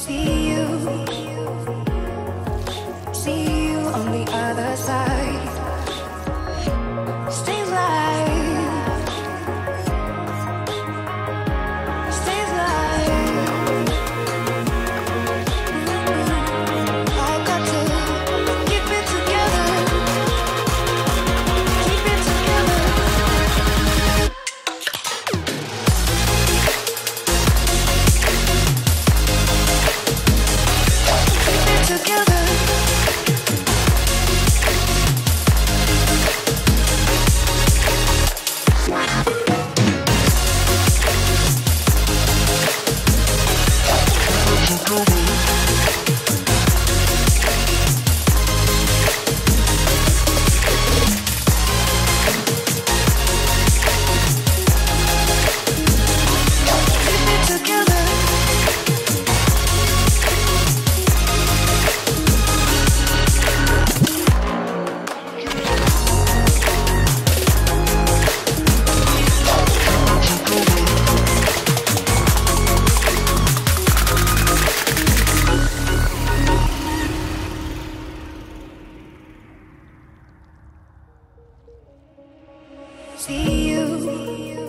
see together. see you.